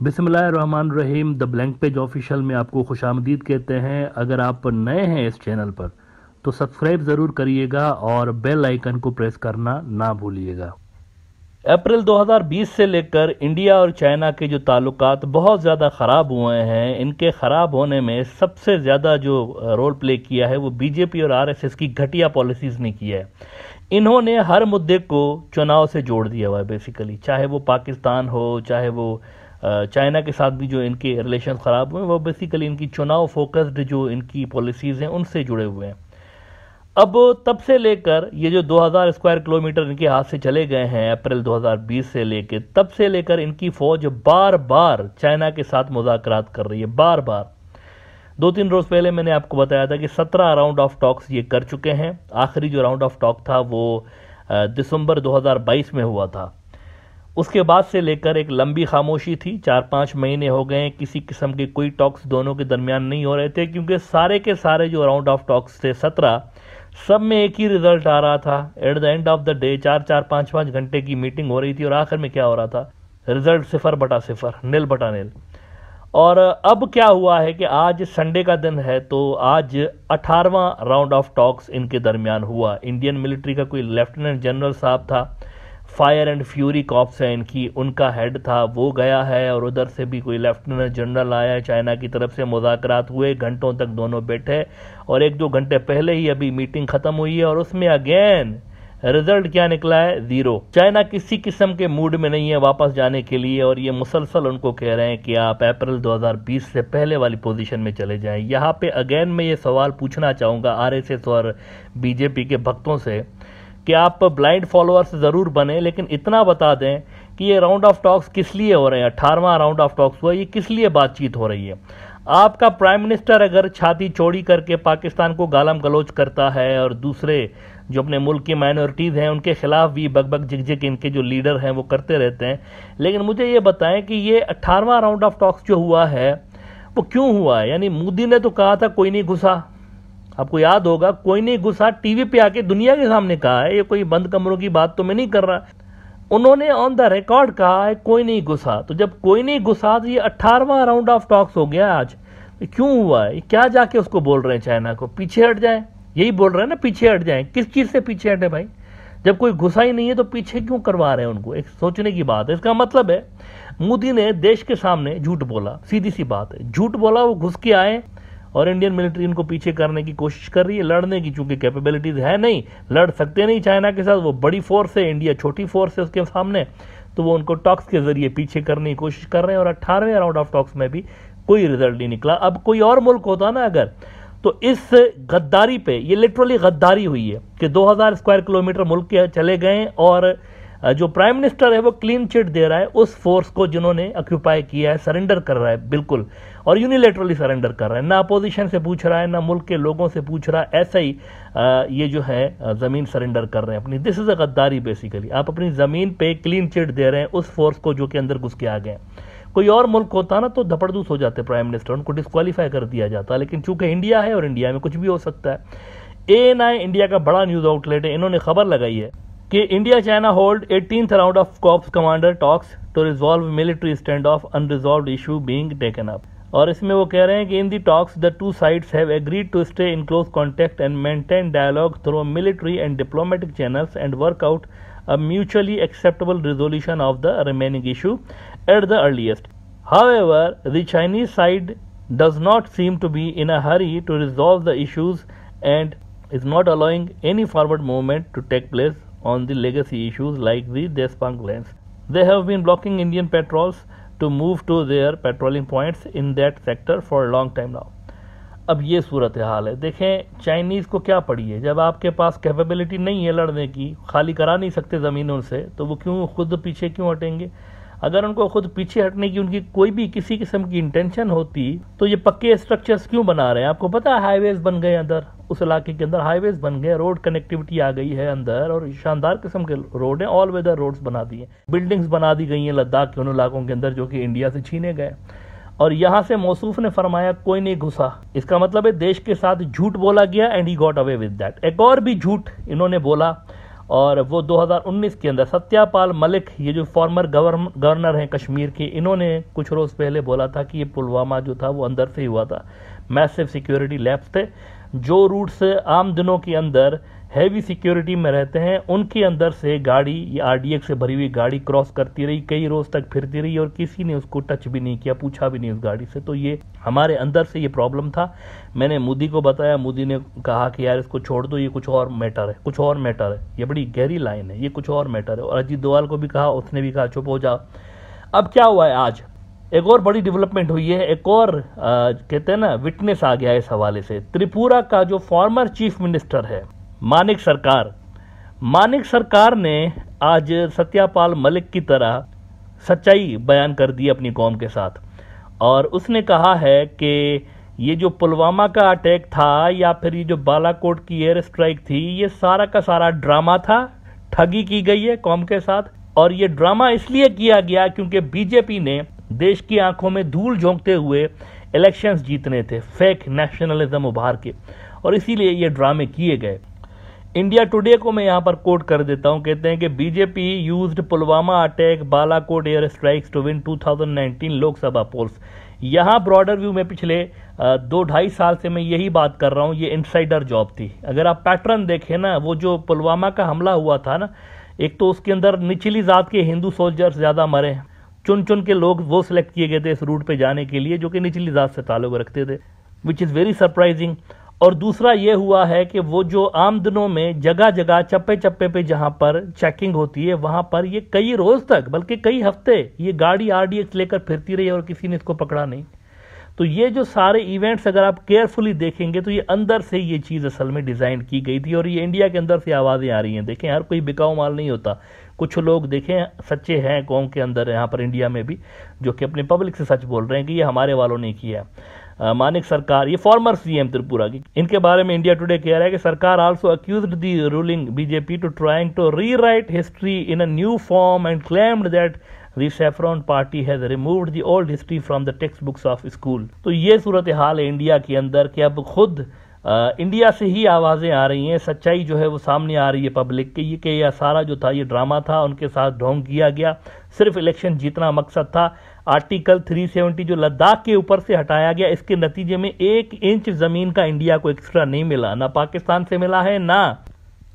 Rahim the blank page official में आपको खुश आमदीद कहते हैं। अगर आप नए हैं इस चैनल पर तो सब्सक्राइब ज़रूर करिएगा और बेल आइकन को प्रेस करना ना भूलिएगा। अप्रैल 2020 से लेकर इंडिया और चाइना के जो ताल्लुकात बहुत ज़्यादा ख़राब हुए हैं, इनके ख़राब होने में सबसे ज़्यादा जो रोल प्ले किया है वो बीजेपी और आरएसएस की घटिया पॉलिसीज़ ने किया है। इन्होंने हर मुद्दे को चुनाव से जोड़ दिया हुआ है बेसिकली चाहे वो पाकिस्तान हो, चाहे वो चाइना के साथ भी जो इनके रिलेशन ख़राब हुए, वो बेसिकली इनकी चुनाव फोकस्ड जो इनकी पॉलिसीज़ हैं, उनसे जुड़े हुए हैं। अब तब से लेकर ये जो 2000 स्क्वायर किलोमीटर इनके हाथ से चले गए हैं, अप्रैल 2020 से लेकर तब से लेकर इनकी फ़ौज बार बार चाइना के साथ मुजाकरात कर रही है बार बार दो तीन रोज़ पहले मैंने आपको बताया था कि 17 राउंड ऑफ़ टॉक्स ये कर चुके हैं। आखिरी जो राउंड ऑफ़ टॉक था वो दिसंबर 2022 में हुआ था। उसके बाद से लेकर एक लंबी खामोशी थी। चार पाँच महीने हो गए किसी किस्म के कोई टॉक्स दोनों के दरमियान नहीं हो रहे थे, क्योंकि सारे के सारे जो राउंड ऑफ़ टॉक्स थे, सत्रह, सब में एक ही रिज़ल्ट आ रहा था। At the end of the day चार चार, पाँच पाँच घंटे की मीटिंग हो रही थी और आखिर में क्या हो रहा था? रिज़ल्ट सिफर बटा सिफर, नील बटा नील। और अब क्या हुआ है कि आज संडे का दिन है तो आज अठारवा राउंड ऑफ़ टॉक्स इनके दरमियान हुआ। इंडियन मिलिट्री का कोई लेफ्टिनेंट जनरल साहब था फायर एंड फ्यूरी कॉप्स है इनकी, उनका हेड था, वो गया है और उधर से भी कोई लेफ्टिनेंट जनरल आया है, चाइना की तरफ़ से मुजाकरात हुए, घंटों तक दोनों बैठे और एक दो घंटे पहले ही अभी मीटिंग ख़त्म हुई है और उसमें अगेन रिज़ल्ट क्या निकला है? ज़ीरो चाइना किसी किस्म के मूड में नहीं है वापस जाने के लिए और ये मुसलसल उनको कह रहे हैं कि आप अप्रैल 2020 से पहले वाली पोजीशन में चले जाएँ। यहाँ पे अगेन मैं ये सवाल पूछना चाहूँगा आरएसएस और बीजेपी के भक्तों से कि आप ब्लाइंड फॉलोअर्स ज़रूर बने, लेकिन इतना बता दें कि ये राउंड ऑफ़ टॉक्स किस लिए हो रहे हैं? अठारहवा राउंड ऑफ़ टॉक्स हुआ, ये किस लिए बातचीत हो रही है? आपका प्राइम मिनिस्टर अगर छाती चौड़ी करके पाकिस्तान को गालम गलोच करता है और दूसरे जो अपने मुल्क की माइनॉरिटीज़ हैं, उनके खिलाफ भी बग झिकझिक इनके जो लीडर हैं, वो करते रहते हैं। लेकिन मुझे ये बताएँ कि ये अट्ठारहवा राउंड ऑफ़ टॉक्स जो हुआ है, वो क्यों हुआ है? यानी मोदी ने तो कहा था, कोई नहीं घुसा। आपको याद होगा, कोई नहीं घुसा टीवी पे आके दुनिया के सामने कहा है, ये कोई बंद कमरों की बात तो मैं नहीं कर रहा। उन्होंने ऑन द रिकॉर्ड कहा है, कोई नहीं घुसा तो जब कोई नहीं घुसा तो ये अट्ठारहवा राउंड ऑफ़ टॉक्स हो गया आज। क्यों हुआ है? क्या जाके उसको बोल रहे हैं चाइना को? पीछे हट जाए। यही बोल रहे हैं ना, पीछे हट जाए। किस चीज़ से पीछे हटे भाई? जब कोई घुसा ही नहीं है तो पीछे क्यों करवा रहे हैं उनको? एक सोचने की बात है। इसका मतलब है, मोदी ने देश के सामने झूठ बोला। सीधी सी बात है। झूठ बोला, वो घुस के आए। और इंडियन मिलिट्री इनको पीछे करने की कोशिश कर रही है, लड़ने की, चूँकि कैपेबिलिटीज है नहीं, लड़ सकते नहीं चाइना के साथ, वो बड़ी फोर्स है इंडिया छोटी फोर्स है उसके सामने तो वो उनको टॉक्स के ज़रिए पीछे करने की कोशिश कर रहे हैं और अट्ठारहवें राउंड ऑफ़ टॉक्स में भी कोई रिज़ल्ट नहीं निकला। अब कोई और मुल्क होता ना अगर तो इस गद्दारी पे, ये लिटरली गद्दारी हुई है कि 2000 स्क्वायर किलोमीटर मुल्क के चले गए और जो प्राइम मिनिस्टर है वो क्लीन चिट दे रहा है, उस फोर्स को जिन्होंने ऑक्यूपाई किया है सरेंडर कर रहा है, बिल्कुल। और यूनिलेटरली सरेंडर कर रहा है। ना अपोजिशन से पूछ रहा है, ना मुल्क के लोगों से पूछ रहा है। ऐसा ही ये जो है ज़मीन सरेंडर कर रहे हैं अपनी। दिस इज़ अ गद्दारी बेसिकली आप अपनी ज़मीन पे क्लीन चिट दे रहे हैं उस फोर्स को जो कि अंदर घुस के आ गए कोई और मुल्क होता ना तो धपड़दूस हो जाते प्राइम मिनिस्टर उनको डिस्कालीफाई कर दिया जाता। लेकिन चूँकि इंडिया है और इंडिया में कुछ भी हो सकता है। ए एन आई इंडिया का बड़ा न्यूज़ आउटलेट है। इन्होंने खबर लगाई है कि India China hold eighteen round of corps commander talks to resolve military stand off unresolved issue being taken up और इसमें वो कह रहे हैं कि in the talks the two sides have agreed to stay in close contact and maintain dialogue through military and diplomatic channels and work out a mutually acceptable resolution of the remaining issue at the earliest however the Chinese side does not seem to be in a hurry to resolve the issues and is not allowing any forward movement to take place on the legacy issues like the Depsang they have been blocking Indian patrols to move to their patrolling points in that sector for a long time now. अब ये सूरत हाल है। देखें Chinese को क्या पड़ी है? जब आपके पास कैपेबिलिटी नहीं है लड़ने की, खाली करा नहीं सकते ज़मीनों से तो वो क्यों, खुद पीछे क्यों हटेंगे? अगर उनको खुद पीछे हटने की उनकी कोई भी किसी किस्म की इंटेंशन होती तो ये पक्के स्ट्रक्चर्स क्यों बना रहे हैं? आपको पता है हाईवेज बन गए अंदर, उस इलाके के अंदर हाईवेज बन गए रोड कनेक्टिविटी आ गई है अंदर, और शानदार किस्म के रोड हैं ऑल वेदर रोड्स बना दिए बिल्डिंग्स बना दी गई हैं लद्दाख के उन इलाकों के अंदर जो कि इंडिया से छीने गए। और यहाँ से मौसूफ ने फरमाया, कोई नहीं घुसा। इसका मतलब है, देश के साथ झूठ बोला गया and he got away with that एक और भी झूठ इन्होंने बोला और वो 2019 के अंदर सत्यापाल मलिक, ये जो फॉर्मर गवर्नर हैं कश्मीर के, इन्होंने कुछ रोज़ पहले बोला था कि ये पुलवामा जो था वो अंदर से ही हुआ था। मैसिव सिक्योरिटी लैब्स थे। जो रूट्स आम दिनों के अंदर हैवी सिक्योरिटी में रहते हैं, उनके अंदर से गाड़ी या आरडीएक्स से भरी हुई गाड़ी क्रॉस करती रही, कई रोज तक फिरती रही और किसी ने उसको टच भी नहीं किया, पूछा भी नहीं उस गाड़ी से। तो ये हमारे अंदर से ये प्रॉब्लम था। मैंने मोदी को बताया, मोदी ने कहा कि यार इसको छोड़ दो, ये कुछ और मैटर है, कुछ और मैटर है। ये बड़ी गहरी लाइन है, ये कुछ और मैटर है। और अजीत दोवाल को भी कहा, उसने भी कहा, चुप हो जाओ। अब क्या हुआ है आज? एक और बड़ी डेवलपमेंट हुई है एक और आ, कहते हैं ना विटनेस आ गया इस हवाले से। त्रिपुरा का जो फॉर्मर चीफ मिनिस्टर है मानिक सरकार मानिक सरकार ने आज सत्यापाल मलिक की तरह सच्चाई बयान कर दी अपनी कौम के साथ। और उसने कहा है कि ये जो पुलवामा का अटैक था या फिर ये जो बालाकोट की एयर स्ट्राइक थी ये सारा का सारा ड्रामा था ठगी की गई है कौम के साथ। और ये ड्रामा इसलिए किया गया क्योंकि बीजेपी ने देश की आँखों में धूल झोंकते हुए इलेक्शंस जीतने थे। फेक नेशनलिज्म उभार के। और इसीलिए ये ड्रामे किए गए। इंडिया टुडे को मैं यहाँ पर कोट कर देता हूँ। कहते हैं कि BJP used Pulwama attack Balakot air strikes to win 2019 Lok Sabha polls यहाँ ब्रॉडर व्यू में पिछले दो ढाई साल से मैं यही बात कर रहा हूँ। ये इनसाइडर जॉब थी। अगर आप पैटर्न देखें ना, वो जो पुलवामा का हमला हुआ था ना, एक तो उसके अंदर निचली जात के हिंदू सोल्जर्स ज़्यादा मरे। चुन चुन के लोग वो सिलेक्ट किए गए थे इस रूट पे जाने के लिए जो कि निचली जात से ताल्लुक रखते थे विच इज़ वेरी सरप्राइजिंग और दूसरा ये हुआ है कि वो जो आम दिनों में जगह जगह चप्पे चप्पे पे जहाँ पर चेकिंग होती है, वहाँ पर ये कई रोज तक, बल्कि कई हफ़्ते ये गाड़ी आरडीएक्स लेकर फिरती रही और किसी ने इसको पकड़ा नहीं। तो ये जो सारे इवेंट्स अगर आप केयरफुली देखेंगे तो ये अंदर से ये चीज़ असल में डिज़ाइन की गई थी और ये इंडिया के अंदर से आवाज़ें आ रही हैं। देखें, हर कोई बिकाऊ माल नहीं होता। कुछ लोग देखें, सच्चे हैं, कौम के अंदर, यहाँ पर इंडिया में भी, जो कि अपने पब्लिक से सच बोल रहे हैं कि ये हमारे वालों ने किया मानिक सरकार ये फॉर्मर सीएम त्रिपुरा की। इनके बारे में इंडिया टुडे कह रहा है कि Sircar also accuse the ruling BJP to trying to rewrite history in a new form and claimed that the saffron party has removed the old history from the textbooks of school. तो ये सूरत हाल है India के अंदर कि अब खुद आ, India से ही आवाज़ें आ रही हैं सच्चाई जो है वो सामने आ रही है पब्लिक के। ये कि यह सारा जो था ये ड्रामा था उनके साथ ढोंग किया गया। सिर्फ़ इलेक्शन जीतना मकसद था। आर्टिकल 370 जो लद्दाख के ऊपर से हटाया गया, इसके नतीजे में एक इंच ज़मीन का इंडिया को एक्स्ट्रा नहीं मिला। ना पाकिस्तान से मिला है, ना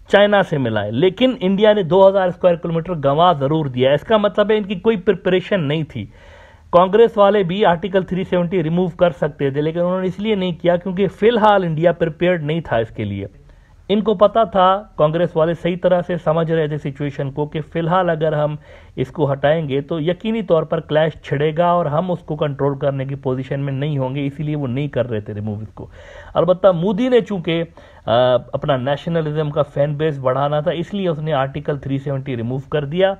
चाइना से मिला है। लेकिन इंडिया ने 2000 स्क्वायर किलोमीटर गंवा ज़रूर दिया। इसका मतलब है इनकी कोई प्रिपरेशन नहीं थी। कांग्रेस वाले भी आर्टिकल 370 रिमूव कर सकते थे, लेकिन उन्होंने इसलिए नहीं किया क्योंकि फ़िलहाल इंडिया प्रिपेयर्ड नहीं था इसके लिए। इनको पता था, कांग्रेस वाले सही तरह से समझ रहे थे सिचुएशन को कि फ़िलहाल अगर हम इसको हटाएँगे तो यकीनी तौर पर क्लैश छिड़ेगा और हम उसको कंट्रोल करने की पोजीशन में नहीं होंगे, इसीलिए वो नहीं कर रहे थे रिमूव इसको। अलबत्त मोदी ने चूँकि अपना नेशनलिज्म का फ़ैन बेस बढ़ाना था, इसलिए उसने आर्टिकल 370 रिमूव कर दिया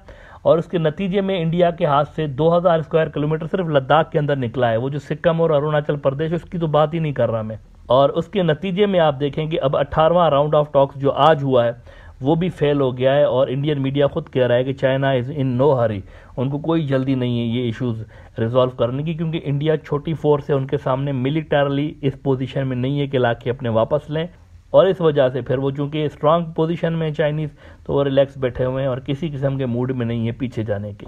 और उसके नतीजे में इंडिया के हाथ से 2000 स्क्वायर किलोमीटर सिर्फ़ लद्दाख के अंदर निकला है, वो जो सिक्किम और अरुणाचल प्रदेश, उसकी तो बात ही नहीं कर रहा मैं। और उसके नतीजे में आप देखें कि अब अट्ठारहवा राउंड ऑफ़ टॉक्स जो आज हुआ है, वो भी फेल हो गया है और इंडियन मीडिया खुद कह रहा है कि China is in no hurry उनको कोई जल्दी नहीं है ये इश्यूज़ रिजॉल्व करने की, क्योंकि इंडिया छोटी फोर्स है, उनके सामने मिलिटरली इस पोजीशन में नहीं है कि ला के अपने वापस लें। और इस वजह से फिर वो चूँकि स्ट्रांग पोजीशन में है चाइनीज़ तो वो रिलैक्स बैठे हुए हैं और किसी किस्म के मूड में नहीं है पीछे जाने के।